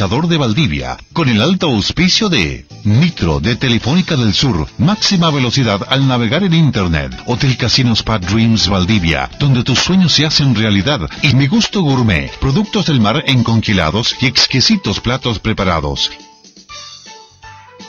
Conquistador de Valdivia, con el alto auspicio de Nitro de Telefónica del Sur, máxima velocidad al navegar en Internet, Hotel Casino Spa Dreams Valdivia, donde tus sueños se hacen realidad, y Mi Gusto Gourmet, productos del mar en y exquisitos platos preparados.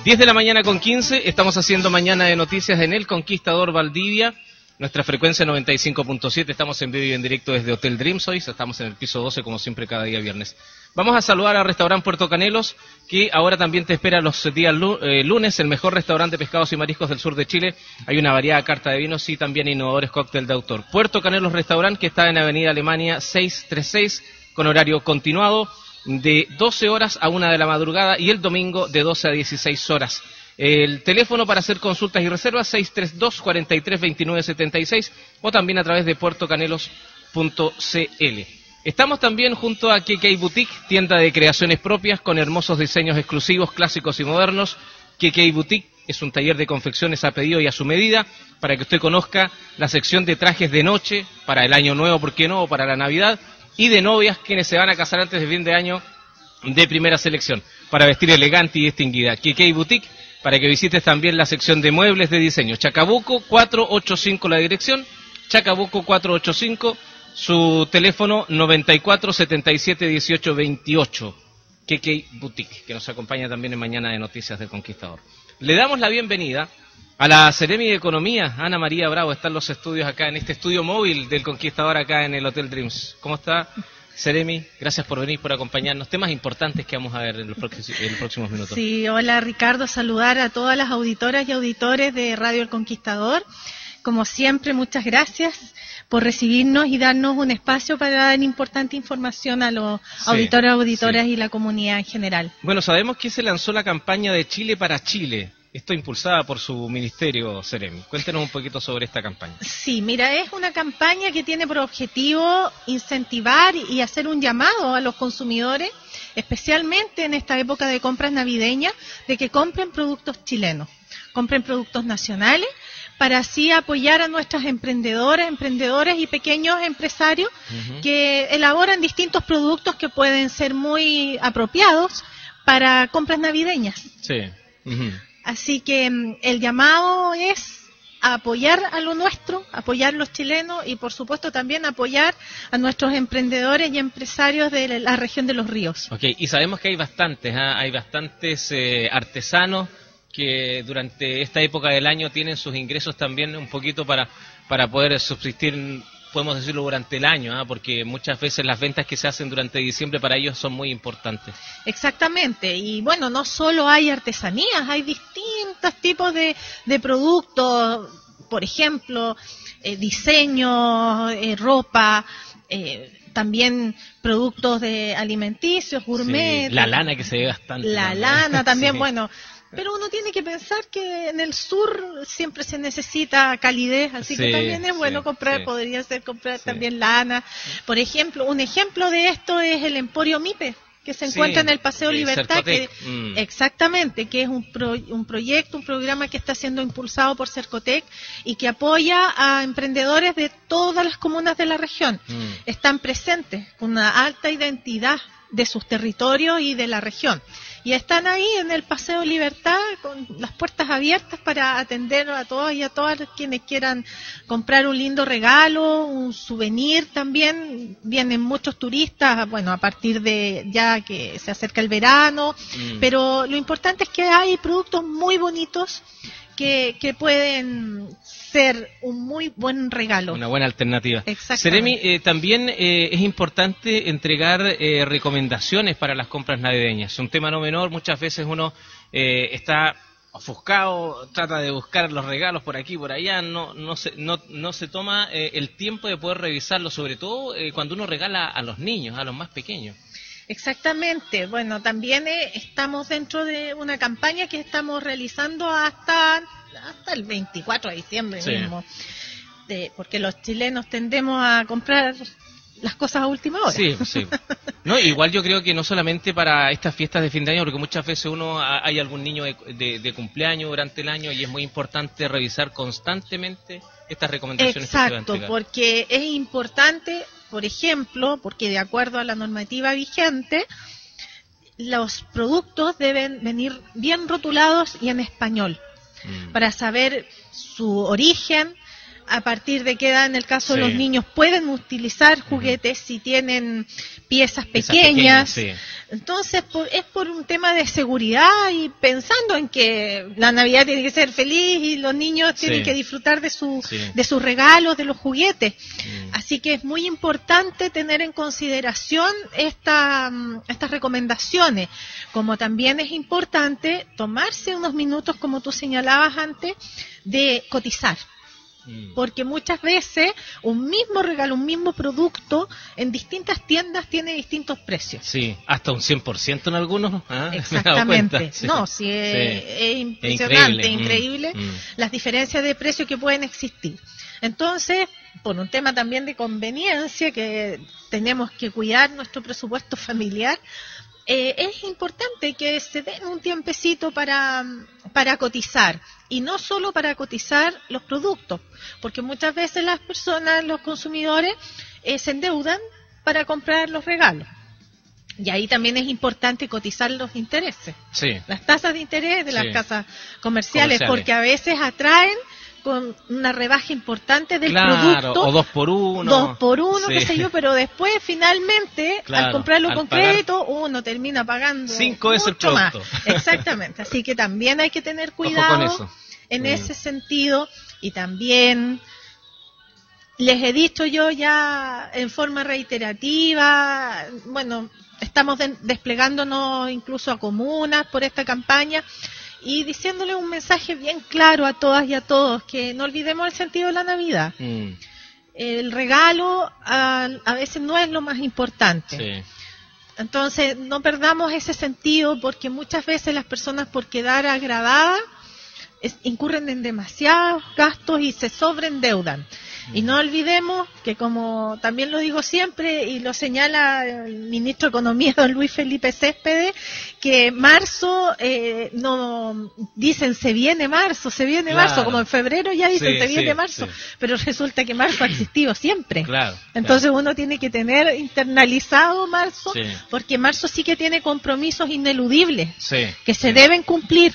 10 de la mañana con 15, estamos haciendo mañana de noticias en El Conquistador Valdivia. Nuestra frecuencia 95.7, estamos en vivo y en directo desde Hotel Dreams hoy, estamos en el piso 12 como siempre cada día viernes. Vamos a saludar al restaurante Puerto Canelos, que ahora también te espera los días eh, lunes, el mejor restaurante de pescados y mariscos del sur de Chile. Hay una variada carta de vinos y también innovadores cóctel de autor. Puerto Canelos Restaurant, que está en Avenida Alemania 636, con horario continuado de 12 horas a 1 de la madrugada y el domingo de 12 a 16 horas. El teléfono para hacer consultas y reservas 632 43 29 76 o también a través de puertocanelos.cl. Estamos también junto a KK Boutique, tienda de creaciones propias con hermosos diseños exclusivos, clásicos y modernos. KK Boutique es un taller de confecciones a pedido y a su medida para que usted conozca la sección de trajes de noche para el año nuevo, ¿por qué no? O para la Navidad y de novias quienes se van a casar antes del fin de año de primera selección para vestir elegante y distinguida. KK Boutique para que visites también la sección de muebles de diseño. Chacabuco 485 la dirección, Chacabuco 485, su teléfono 94 77 18 28. KK Boutique, que nos acompaña también en Mañana de Noticias del Conquistador. Le damos la bienvenida a la Seremi de Economía, Ana María Bravo, está en los estudios acá, en este estudio móvil del Conquistador acá en el Hotel Dreams. ¿Cómo está? Seremi, gracias por venir, por acompañarnos. Temas importantes que vamos a ver en los, próximos, minutos. Sí, hola Ricardo, saludar a todas las auditoras y auditores de Radio El Conquistador. Como siempre, muchas gracias por recibirnos y darnos un espacio para dar importante información a los auditores, auditoras y la comunidad en general. Bueno, sabemos que se lanzó la campaña de Chile para Chile. Esto impulsada por su ministerio, Seremi. Cuéntenos un poquito sobre esta campaña. Sí, mira, es una campaña que tiene por objetivo incentivar y hacer un llamado a los consumidores, especialmente en esta época de compras navideñas, de que compren productos chilenos, compren productos nacionales para así apoyar a nuestras emprendedoras, emprendedores y pequeños empresarios que elaboran distintos productos que pueden ser muy apropiados para compras navideñas. Sí. Así que mm, el llamado es apoyar a lo nuestro, apoyar a los chilenos y por supuesto también apoyar a nuestros emprendedores y empresarios de la región de los ríos. Ok, y sabemos que hay bastantes, ¿ah? hay bastantes eh, artesanos que durante esta época del año tienen sus ingresos también un poquito para, para poder subsistir podemos decirlo, durante el año, ¿ah? porque muchas veces las ventas que se hacen durante diciembre para ellos son muy importantes. Exactamente, y bueno, no solo hay artesanías, hay distintos tipos de, productos, por ejemplo, eh, diseño, eh, ropa, eh, también productos de alimenticios, gourmet. la lana que se ve bastante. La lana también, bueno, pero uno tiene que pensar que en el sur siempre se necesita calidez, así que también es bueno comprar, podría ser comprar también lana. Por ejemplo, un ejemplo de esto es el Emporio Mipe que se encuentra en el Paseo Libertad, que, mm. exactamente, que es un, un proyecto, un programa que está siendo impulsado por Cercotec y que apoya a emprendedores de todas las comunas de la región. Mm. Están presentes con una alta identidad de sus territorios y de la región y están ahí en el Paseo Libertad con las puertas abiertas para atender a todos y a todas quienes quieran comprar un lindo regalo, un souvenir también. Vienen muchos turistas, bueno, a partir de ya que se acerca el verano, mm. pero lo importante es que hay productos muy bonitos que, que pueden ser un muy buen regalo. Una buena alternativa. Seremi, eh, también eh, es importante entregar eh, recomendaciones para las compras navideñas. Es un tema no menor, muchas veces uno está ofuscado, trata de buscar los regalos por aquí, por allá, no, no, se, no, no se toma el tiempo de poder revisarlo, sobre todo cuando uno regala a los niños, a los más pequeños. Exactamente. Bueno, también estamos dentro de una campaña que estamos realizando hasta hasta el 24 de diciembre mismo. porque los chilenos tendemos a comprar las cosas a última hora. Sí, sí. No, igual yo creo que no solamente para estas fiestas de fin de año, porque muchas veces uno hay algún niño de, cumpleaños durante el año y es muy importante revisar constantemente estas recomendaciones. Exacto, porque es importante, por ejemplo, porque de acuerdo a la normativa vigente, los productos deben venir bien rotulados y en español mm. para saber su origen, a partir de qué edad, en el caso de los niños, pueden utilizar juguetes si tienen piezas pequeñas. Entonces, es por un tema de seguridad y pensando en que la Navidad tiene que ser feliz y los niños tienen que disfrutar de, su, de sus regalos, de los juguetes. Mm. Así que es muy importante tener en consideración esta, mm, estas recomendaciones, como también es importante tomarse unos minutos, como tú señalabas antes, de cotizar. Mm. Porque muchas veces un mismo regalo, un mismo producto en distintas tiendas tiene distintos precios. Sí, hasta un 100% en algunos. ¿ah? Exactamente. No, sí, es, impresionante, increíble, mm, mm. las diferencias de precio que pueden existir. Entonces, por un tema también de conveniencia, que tenemos que cuidar nuestro presupuesto familiar, eh, es importante que se den un tiempecito para, para cotizar y no solo para cotizar los productos, porque muchas veces las personas, los consumidores, eh, se endeudan para comprar los regalos. Y ahí también es importante cotizar los intereses, las tasas de interés de las casas comerciales, porque a veces atraen con una rebaja importante del producto. O dos por uno. Dos por uno, qué sé yo, pero después finalmente, al comprarlo con crédito, uno termina pagando cinco es el producto. Más. Exactamente. Así que también hay que tener cuidado en ese sentido y también les he dicho yo ya en forma reiterativa, bueno, estamos desplegándonos incluso a comunas por esta campaña y diciéndole un mensaje bien claro a todas y a todos, que no olvidemos el sentido de la Navidad. Mm. El regalo a, veces no es lo más importante. Entonces, no perdamos ese sentido porque muchas veces las personas por quedar agradadas incurren en demasiados gastos y se sobreendeudan. Y no olvidemos que, como también lo digo siempre y lo señala el ministro de Economía, don Luis Felipe Céspedes, que marzo, eh, no dicen se viene marzo, se viene marzo, como en febrero ya dicen se viene marzo, pero resulta que marzo ha existido siempre. Entonces uno tiene que tener internalizado marzo, porque marzo sí que tiene compromisos ineludibles que se deben cumplir.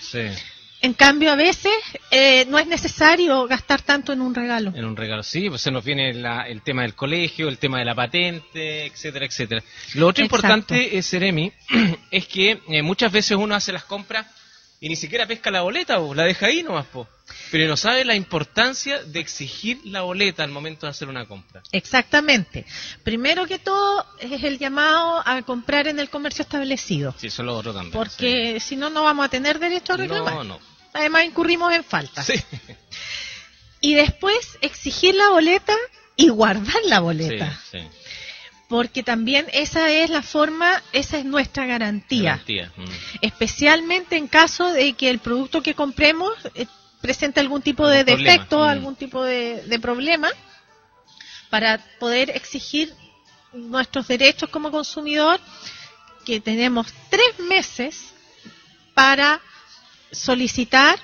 En cambio, a veces eh, no es necesario gastar tanto en un regalo. En un regalo, sí, pues se nos viene el tema del colegio, el tema de la patente, etcétera, etcétera. Lo otro importante, es, Seremi, es que eh, muchas veces uno hace las compras y ni siquiera pesca la boleta, o la deja ahí nomás, po. pero no sabe la importancia de exigir la boleta al momento de hacer una compra. Exactamente. Primero que todo es el llamado a comprar en el comercio establecido. Sí, eso lo otro también. Porque si no, no vamos a tener derecho a reclamar. No, no. Además, incurrimos en falta. Sí. Y después exigir la boleta y guardar la boleta. Sí, sí porque también esa es la forma, esa es nuestra garantía. Mm. Especialmente en caso de que el producto que compremos eh, presente algún tipo de defecto, mm. algún tipo de, de, problema, para poder exigir nuestros derechos como consumidor, que tenemos tres meses para solicitar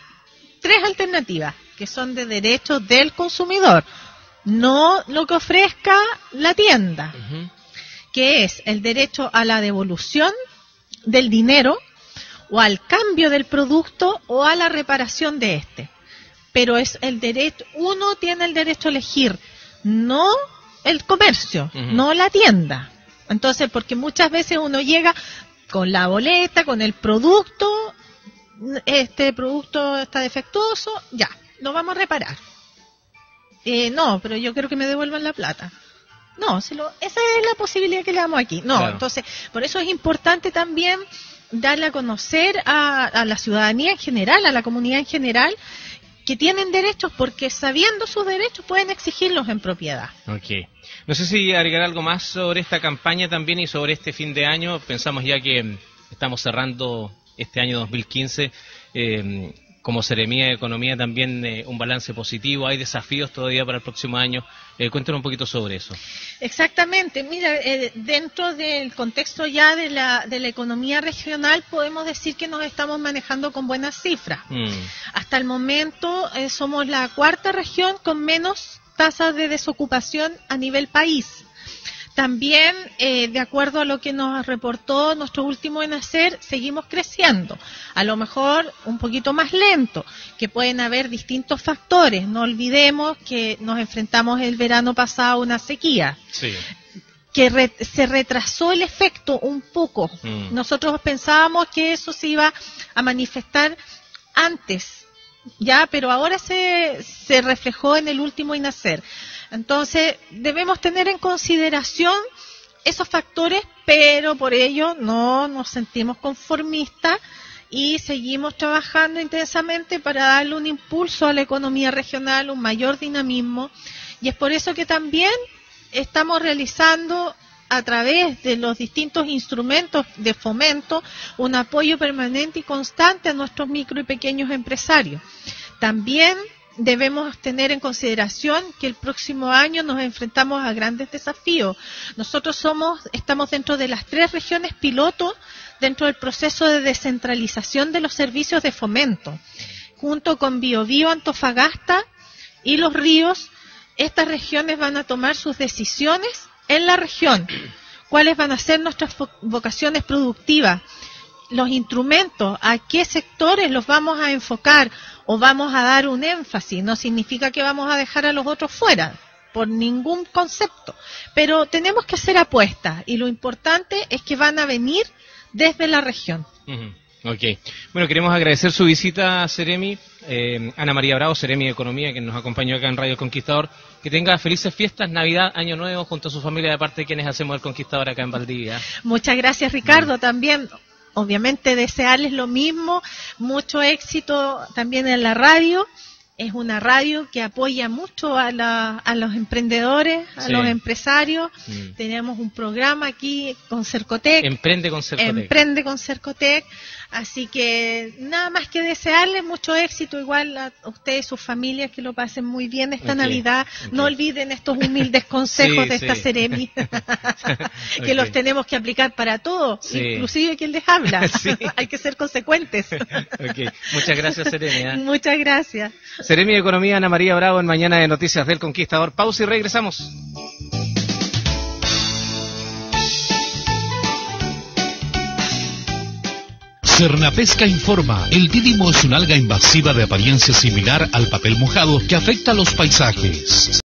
tres alternativas, que son de derechos del consumidor no lo que ofrezca la tienda, que es el derecho a la devolución del dinero o al cambio del producto o a la reparación de este. Pero es el derecho, uno tiene el derecho a elegir, no el comercio, no la tienda. Entonces, porque muchas veces uno llega con la boleta, con el producto, este producto está defectuoso, ya, lo vamos a reparar eh, no, pero yo quiero que me devuelvan la plata. No, esa es la posibilidad que le damos aquí. No, entonces, por eso es importante también darle a conocer a, la ciudadanía en general, a la comunidad en general, que tienen derechos porque sabiendo sus derechos pueden exigirlos en propiedad. Ok. No sé si agregar algo más sobre esta campaña también y sobre este fin de año. Pensamos ya que estamos cerrando este año 2015 eh, como Seremía de Economía también eh, un balance positivo, hay desafíos todavía para el próximo año. Eh, cuéntanos un poquito sobre eso. Exactamente, mira, eh, dentro del contexto ya de la, de la economía regional podemos decir que nos estamos manejando con buenas cifras. Mm. Hasta el momento eh, somos la cuarta región con menos tasas de desocupación a nivel país. También, eh, de acuerdo a lo que nos reportó nuestro último en hacer, seguimos creciendo. A lo mejor un poquito más lento, que pueden haber distintos factores. No olvidemos que nos enfrentamos el verano pasado a una sequía. que se retrasó el efecto un poco. Mm. Nosotros pensábamos que eso se iba a manifestar antes, ya, pero ahora se, se reflejó en el último INACER. Entonces, debemos tener en consideración esos factores, pero por ello no nos sentimos conformistas y seguimos trabajando intensamente para darle un impulso a la economía regional, un mayor dinamismo. Y es por eso que también estamos realizando a través de los distintos instrumentos de fomento un apoyo permanente y constante a nuestros micro y pequeños empresarios. También debemos tener en consideración que el próximo año nos enfrentamos a grandes desafíos. Nosotros somos, estamos dentro de las tres regiones piloto dentro del proceso de descentralización de los servicios de fomento. Junto con Biobío, Antofagasta y Los Ríos, estas regiones van a tomar sus decisiones en la región. ¿Cuáles van a ser nuestras vocaciones productivas? Los instrumentos, a qué sectores los vamos a enfocar o vamos a dar un énfasis. No significa que vamos a dejar a los otros fuera, por ningún concepto. Pero tenemos que hacer apuestas y lo importante es que van a venir desde la región. Ok. Bueno, queremos agradecer su visita, Seremi. Eh, Ana María Bravo, Seremi de Economía, que nos acompañó acá en Radio Conquistador. Que tenga felices fiestas, Navidad, Año Nuevo, junto a su familia, de parte de quienes hacemos el Conquistador acá en Valdivia. Muchas gracias, Ricardo. También obviamente desearles lo mismo, mucho éxito también en la radio. Es una radio que apoya mucho a, los emprendedores, a los empresarios. Mm. Tenemos un programa aquí con Cercotec. Emprende con Cercotec. Emprende con Cercotec. Así que nada más que desearles mucho éxito, igual a ustedes, sus familias, que lo pasen muy bien esta Navidad. No olviden estos humildes consejos de esta Ceremi, que los tenemos que aplicar para todo, inclusive quien les habla. Hay que ser consecuentes. Muchas gracias, Seremi. ¿eh? Muchas gracias. Seremi de Economía, Ana María Bravo, en Mañana de Noticias del Conquistador. Pausa y regresamos. Cernapesca informa, el didimo es una alga invasiva de apariencia similar al papel mojado que afecta a los paisajes.